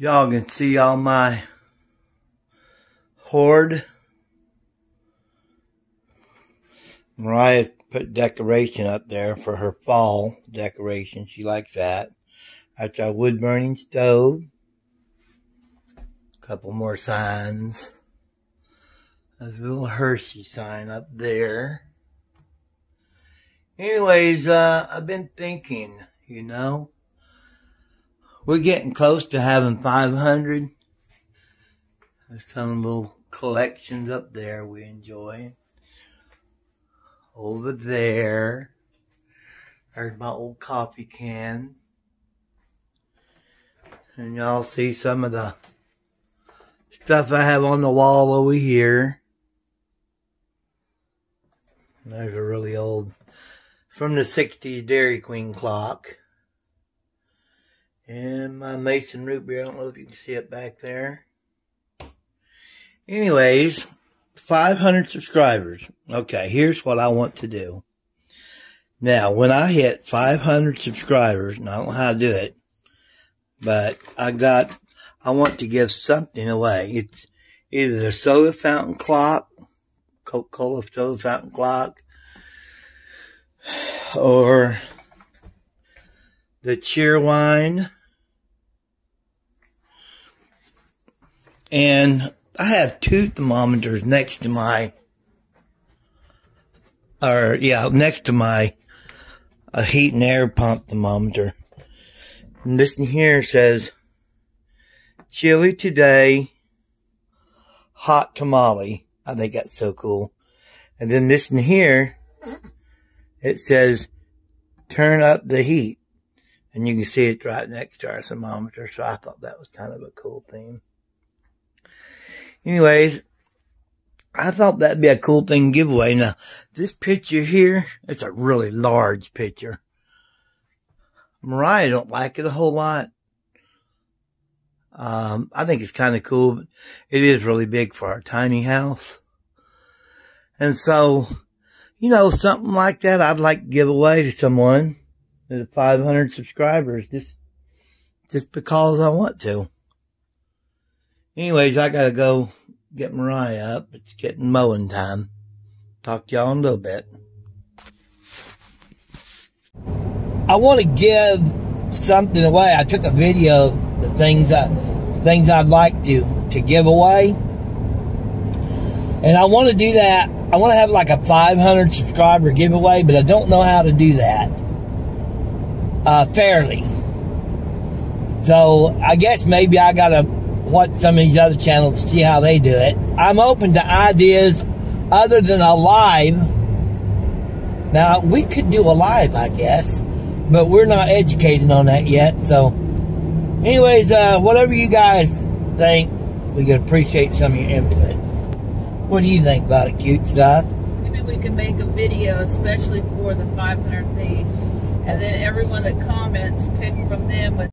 Y'all can see all my hoard. Mariah put decoration up there for her fall decoration. She likes that. That's our wood burning stove. A couple more signs. There's a little Hershey sign up there. Anyways, uh, I've been thinking, you know, we're getting close to having 500. There's some little collections up there we enjoy. Over there, there's my old coffee can. And y'all see some of the stuff I have on the wall over here. There's a really old, from the 60s Dairy Queen clock. And my Mason root beer, I don't know if you can see it back there. Anyways, 500 subscribers. Okay, here's what I want to do. Now, when I hit 500 subscribers, and I don't know how to do it, but I got, I want to give something away. It's either the soda fountain clock, Coca-Cola soda fountain clock, or the Cheerwine. And I have two thermometers next to my, or yeah, next to my a heat and air pump thermometer. And this in here says, chilly today, hot tamale. I think that's so cool. And then this in here, it says, turn up the heat. And you can see it right next to our thermometer. So I thought that was kind of a cool thing. Anyways, I thought that'd be a cool thing giveaway. Now, this picture here, it's a really large picture. Mariah don't like it a whole lot. Um, I think it's kind of cool, but it is really big for our tiny house. And so, you know, something like that I'd like to give away to someone at 500 subscribers just, just because I want to. Anyways, I gotta go get Mariah up. It's getting mowing time. Talk to y'all in a little bit. I want to give something away. I took a video of the things I, things I'd like to, to give away. And I want to do that. I want to have like a 500 subscriber giveaway, but I don't know how to do that uh, fairly. So I guess maybe I got watch some of these other channels see how they do it. I'm open to ideas other than a live. Now, we could do a live, I guess, but we're not educated on that yet. So, anyways, uh, whatever you guys think, we could appreciate some of your input. What do you think about it, cute stuff? Maybe we can make a video especially for the 500 thing. And then everyone that comments, pick from them